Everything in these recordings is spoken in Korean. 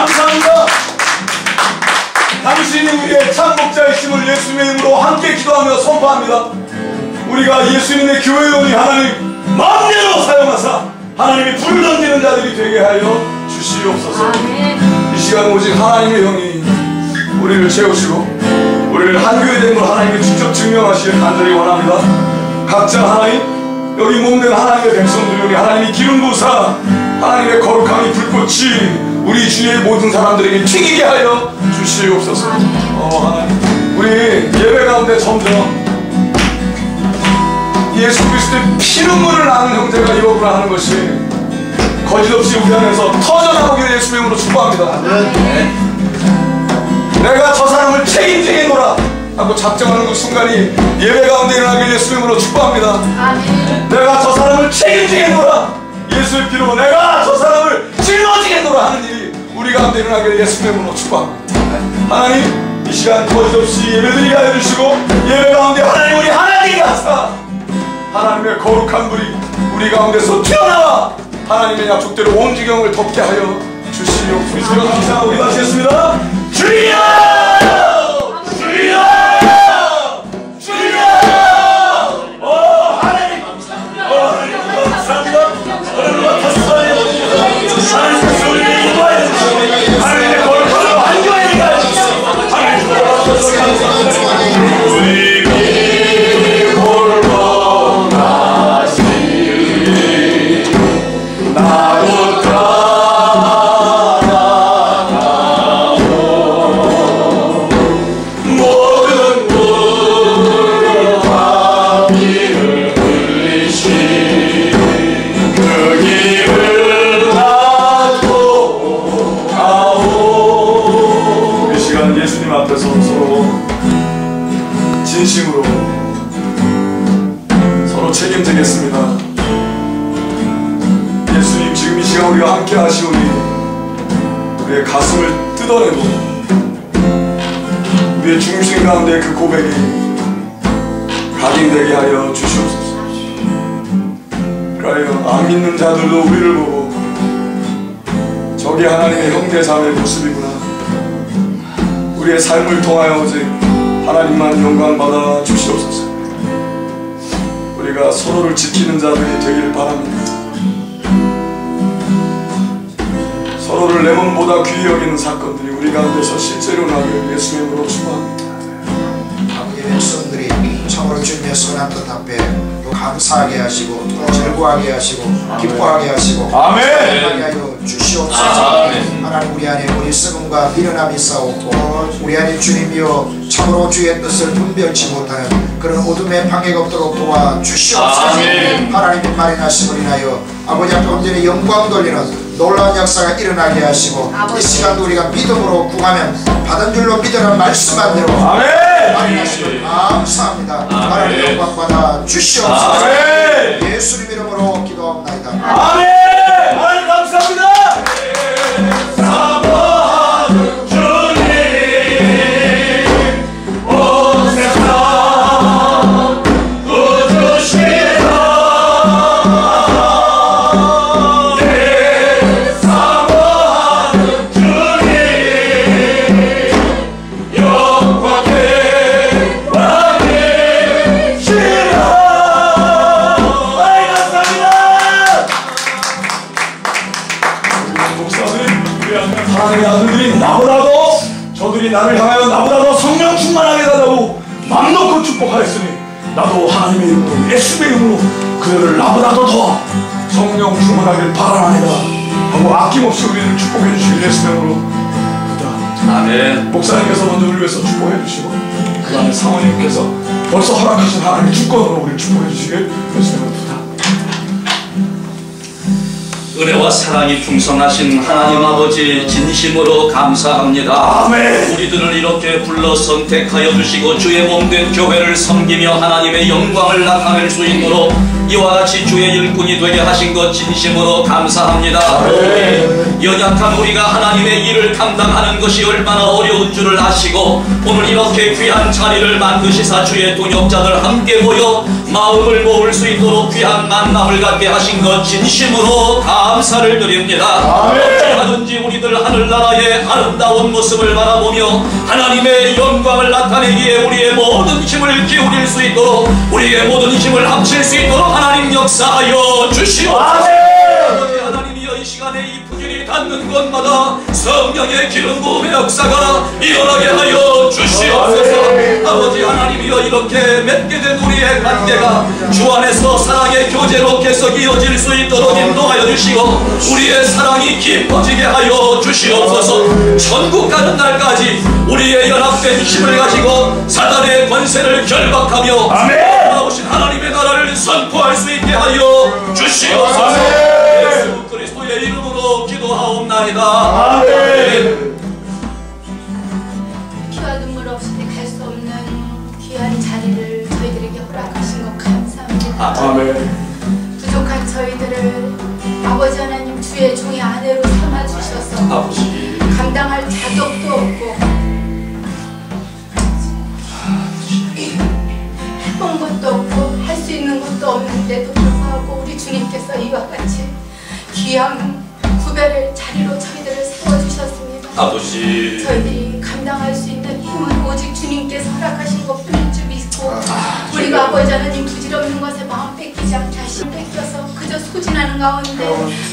감사합니다. 당신이 우리의 참 목자이심을 예수님의 이름으로 함께 기도하며 선포합니다. 우리가 예수님의 교회원이 하나님 마음대로 사용하사 하나님이 불 던지는 자들이 되게 하여 주시옵소서. 이 시간 오직 하나님의 영이 우리를 채우시고 우리를 한 교회 된걸 하나님께 직접 증명하시길 간절히 원합니다. 각자 하나님 여기 몸된 하나님의 백성들 우리 하나님이 기름 부사 하나님의 거룩함이 불꽃이 우리 주위의 모든 사람들에게 튀기게 하여 주시옵소서. 어 하나님 우리 예배 가운데 점점 예수 그리스도의 피눈물을 나는 형제가 이어구나 하는 것이 거짓없이 우리 안에서 터져나오기를 예수의 이름으로 축복합니다. 네. 내가 저 사람을 책임지게 놀아 하고 작정하는 그 순간이 예배 가운데 일어나길 예수의 이름으로 축복합니다. 내가 저 사람을 책임지게 놀아 예수의 피로 내가 저 사람을 예수의 이름으로 축복합니다. 하나님 이 시간 거짓 없이 예배드리게 하여 주시고 예배 가운데 하나님 우리 하나님 같아 하나님의 거룩한 불이 우리 가운데서 튀어나와 하나님의 약속대로 온 지경을 덮게 하여 주시옵소서. 감사하고 기도하시겠습니다. 주여 주여 우리의 중심 가운데 그 고백이 각인되게 하여 주시옵소서. 그러하여 안 믿는 자들도 우리를 보고 저게 하나님의 형제 자매의 모습이구나. 우리의 삶을 통하여 오직 하나님만 영광 받아 주시옵소서. 우리가 서로를 지키는 자들이 되길 바랍니다. 서로를 내 몸보다 귀히 여기는 사건들이 우리 가운데서 실제로 나길 예수의 이름으로 축복합니다. 아버지 백성들이 참으로 주님의 선한 뜻 앞에 또 감사하게 하시고 또 즐거워하게 하시고 기뻐하게 하시고 아멘. 하여 주시옵소서 하나님 우리 안에 우리 썩음과 미련함이 싸웠고 우리 안에 주님이여 참으로 주의 뜻을 분별치 못하는 그런 어둠의 방해가 없도록 도와 주시옵소서 하나님의 말이 나심을 인하여 아버지 앞에 온전히 영광 돌리는 놀라운 역사가 일어나게 하시고 이 시간도 우리가 믿음으로 구하면 받은 줄로 믿으라 말씀한 대로 아멘. 하나님 감사합니다. 하나님 영광 받아 주시옵소서. 아멘. 예수님 이름으로 기도합나이다. 아멘. 목사들이 하나님의 아들들이 나보다도 저들이 나를 향하여 나보다도 성령 충만하게 달라고 맘 놓고 축복하였으니 나도 하나님의 이름으로 예수의 이름으로 그들을 나보다도 더 성령 충만하길 바라나이다 하고 아낌없이 우리를 축복해 주시길 부탁 아멘. 목사님께서 먼저 우리 위해서 축복해 주시고 그 다음에 사모님께서 벌써 허락하신 하나님의 주권으로 우리를 축복해 주시길 예수의 이름으로 은혜와 사랑이 풍성하신 하나님 아버지 진심으로 감사합니다. 아멘. 우리들을 이렇게 불러 선택하여 주시고 주의 몸된 교회를 섬기며 하나님의 영광을 나타낼 수 있도록 이와 같이 주의 일꾼이 되게 하신 것 진심으로 감사합니다. 연약한 우리가 하나님의 일을 감당하는 것이 얼마나 어려운 줄을 아시고 오늘 이렇게 귀한 자리를 만드시사 주의 동역자들 함께 모여 마음을 모을 수 있도록 귀한 만남을 갖게 하신 것 진심으로 감사 를 드립니다. 어찌하든지 우리들 하늘나라의 아름다운 모습을 바라보며 하나님의 영광을 나타내기에 우리의 모든 힘을 기울일 수 있도록 우리의 모든 힘을 합칠 수 있도록 하나님 역사하여 주시옵소서. 하나님이여 이 시간에 이 부진이 닿는 곳마다 성령의 기름 부음의 역사가 일어나게 하여 주시옵소서 이렇게 맺게 된 우리의 관계가 주 안에서 사랑의 교제로 계속 이어질 수 있도록 인도하여 주시고 우리의 사랑이 깊어지게 하여 주시옵소서. 천국 가는 날까지 우리의 연합된 힘을 가지고 사단의 권세를 결박하며 나오신 하나님의 나라를 선포할 수 있게 하여 주시옵소서. 예수 그리스도의 이름으로 기도하옵나이다. 아멘. 아멘. 부족한 저희들을 아버지 하나님 주의 종의 아내로 삼아 주셔서 아버지 감당할 자격도 없고 해본 것도 없고 할 수 있는 것도 없는데도 불구하고 우리 주님께서 이와 같이 귀한 구별의 자리로 저희들을 세워 주셨습니다. 아버지 저희들이 감당할 수 있는 힘은 오직 주님께서 허락하신 것뿐일 줄 믿고 우리가 아버지 하나님 가운데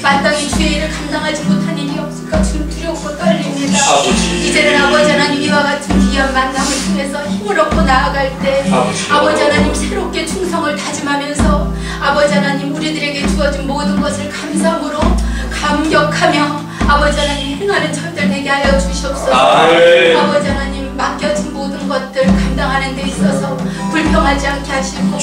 마땅히 주의 일을 감당하지 못한 일이 없을까 주 두렵고 떨립니다 아버지. 이제는 아버지 하나님 이와 같은 귀한 만남을 통해서 힘을 얻고 나아갈 때 아버지. 아버지 하나님 새롭게 충성을 다짐하면서 아버지 하나님 우리들에게 주어진 모든 것을 감사함으로 감격하며 아버지 하나님 행하는 저희들 되게 하여 주시옵소서. 아버지 하나님 맡겨진 모든 것들 감당하는 데 있어서 불평하지 않게 하시고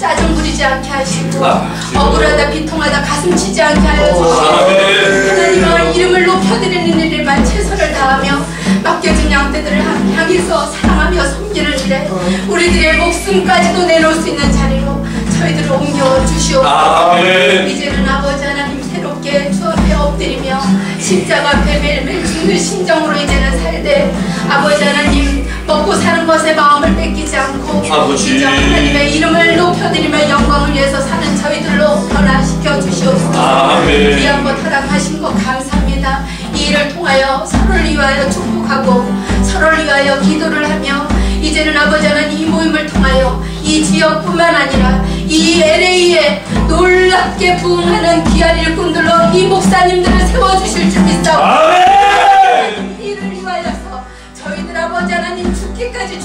짜증 부리지 않게 하시고 아멘. 억울하다 비통하다 가슴 치지 않게 하여 주시고 아멘. 하나님의 이름을 높여드리는 일에만 최선을 다하며 맡겨진 양떼들을 향해서 사랑하며 섬기는 일에 우리들의 목숨까지도 내놓을 수 있는 자리로 저희들을 옮겨 주시옵소서 아멘. 이제는 아버지 하나님 새롭게 주 앞에 엎드리며 십자가 앞에 매일매일 죽는 심정으로 이제는 살되 아버지 하나님 먹고 사는 것에 마음을 뺏기지 않고 아버지. 하나님의 이름을 높여드리며 영광을 위해서 사는 저희들로 변화시켜 주시옵소서 아멘. 귀한 것 허락하신 것 감사합니다 이 일을 통하여 서로를 위하여 축복하고 서로를 위하여 기도를 하며 이제는 아버지 하나님 이 모임을 통하여 이 지역뿐만 아니라 이 LA에 놀랍게 부흥하는 귀한 일꾼들로 이 목사님들을 세워주실 줄 믿사옵니다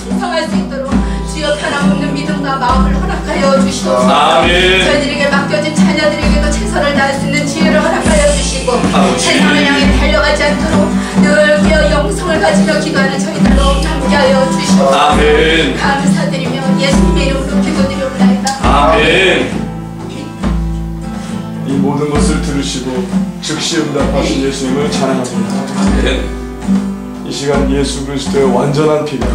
충성할 수 있도록 주여 변함없는 믿음과 마음을 허락하여 주시옵소서 아멘. 저희들에게 맡겨진 자녀들에게도 최선을 다할 수 있는 지혜를 허락하여 주시고. 세상을 향해 달려가지 않도록 늘 귀여 영성을 가지며 기도하는 저희들로 함께하여 주시옵소서 아멘. 감사드리며 예수님의 이름으로 기도드리옵나이다 아멘. 이 모든 것을 들으시고 즉시 응답하신 예수님을 찬양합니다. 아멘. 이 시간 예수 그리스도의 완전한 피가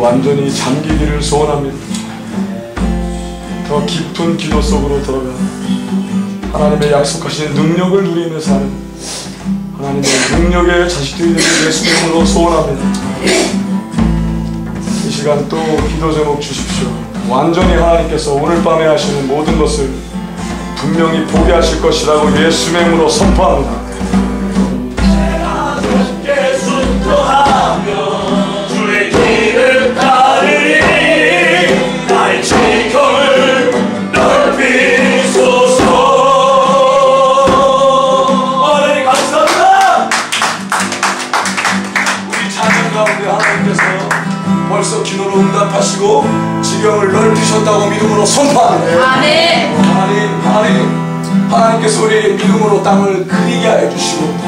완전히 잠기기를 소원합니다. 더 깊은 기도 속으로 들어가 하나님의 약속하신 능력을 누리며 사는 하나님의 능력의 자식들이 되는 예수님으로 소원합니다. 이 시간 또 기도 제목 주십시오. 완전히 하나님께서 오늘 밤에 하시는 모든 것을 분명히 보게 하실 것이라고 예수의 이름으로 선포합니다. 주의 길을 선포합니다. 아멘 하나님, 하나님, 하나님께서 우리 믿음으로 땅을 크게 해주시고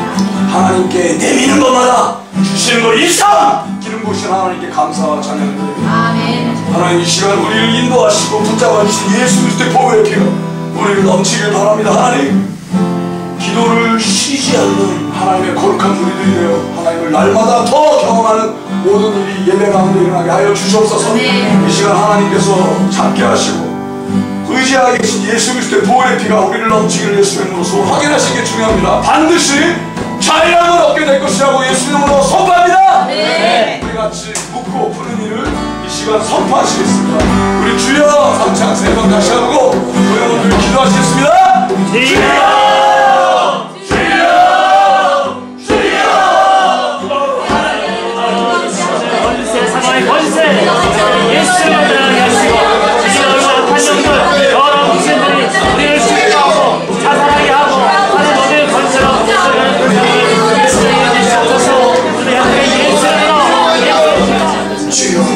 하나님께 내미는 것마다 주시는 것 이상 기름 부으신 하나님께 감사와 찬양을 드립니다. 아멘 하나님 이 시간 우리를 인도하시고 붙잡아 주신 예수 그리스도의 보혈의 피가 우리를 넘치길 바랍니다. 하나님 기도를 쉬지 않는 하나님의 거룩한 우리들이 되어 하나님을 날마다 더 경험하는 모든 일이 예배 가운데 일어나게 하여 주시옵소서. 이 시간 하나님께서 잡게 하시고 의지하게 계신 예수 그리스도의 보혈의 피가 우리를 넘치기를 예수님으로 소 확인하시는 게 중요합니다. 반드시 자유함을 얻게 될 것이라고 예수님으로 선포합니다. 아멘 우리 같이 묻고 푸는 일을 이 시간 선포하시겠습니다. 우리 주여 삼창 세번 다시 하고 조용히 기도하시겠습니다. 주여 to your